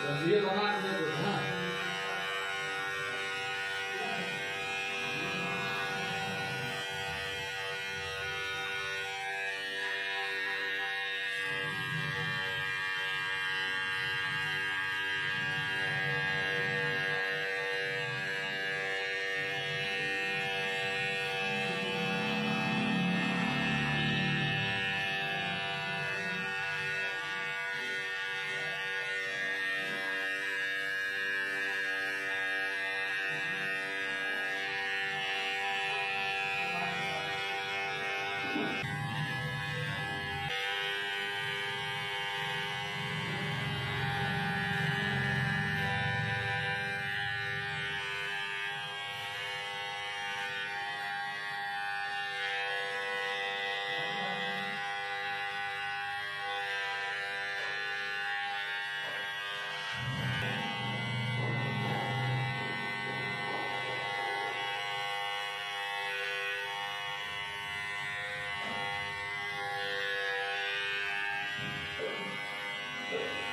Bom dia, Donato. Yeah. Thank you.